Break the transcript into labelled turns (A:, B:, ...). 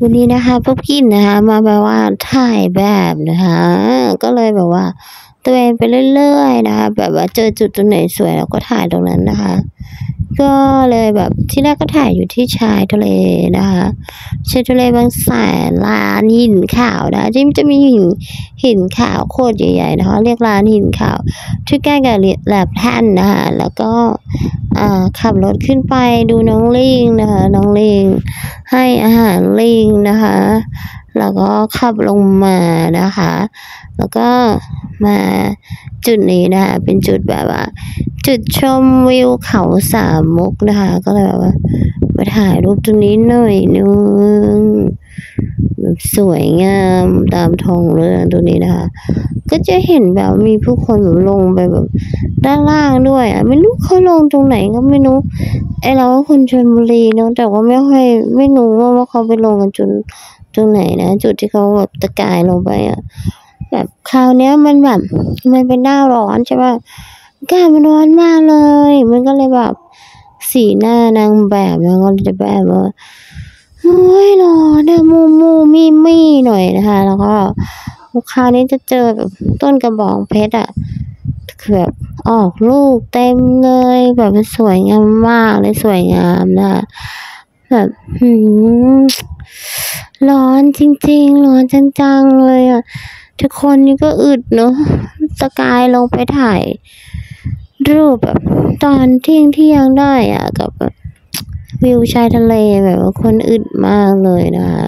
A: วันนี้นะคะป๊อบกินนะคะ มาแบบว่าถ่ายแบบนะคะ ก็เลยแบบว่า ตัวเองไปเรื่อยๆนะคะ แบบว่าเจอจุดตรงไหนสวยเราก็ถ่ายตรงนั้นนะคะ ก็เลยแบบที่แรกก็ถ่ายอยู่ที่ชายทะเลนะคะชายทะเลบางแสนลานหินขาวนะที่มันจะมีหินหินขาวโคตรใหญ่ๆนะคะเรียกลานหินขาวที่ใกล้กับแหลมแท่นนะคะแล้วก็อ่าขับรถขึ้นไปดูน้องลิงนะคะน้องลิง ให้อาหารลิงนะคะ แล้วก็ขับลงมานะคะ แล้วก็มาจุดนี้นะคะ เป็นจุดแบบว่า จุดชมวิวเขาสามมุกนะคะ ก็เลยแบบว่ามาถ่ายรูปตรงนี้หน่อยนึงแบบสวยงามตามทองเรื่องตรงนี้นะคะ ก็จะเห็นแบบมีผู้คนแบบลงไปแบบ ด้านล่างด้วยอะไม่รู้เขาลงตรงไหนก็ไม่รู้ไอเราก็คนชลบุรีเนาะแต่ว่าไม่ค่อยไม่รู้ว่าว่าเขาไปลงกันจุดตรงไหนนะจุดที่เขาแบบตะกายลงไปอะแบบคราวเนี้ยมันแบบมันเป็นหน้าร้อนใช่ปะอากาศมันร้อนมากเลย มันก็เลยแบบสีหน้านางแบบแล้วก็จะแบบว่าโอ้ยร้อนอะมูมูมีมีหน่อยนะคะ แล้วก็คราวนี้จะเจอแบบต้นกระบองเพชรอะ แบบออกลูกเต็มเลย แบบมันสวยงามมากเลยสวยงามนะแบบหืมร้อนจริง ๆ ร้อนจังๆเลยอะทุกคนนี่ก็อึดเนาะสกายลงไปถ่าย รูปแบบตอนเที่ยงเที่ยงได้อะกับวิวชายทะเลแบบว่าคนอึดมากเลยนะคะ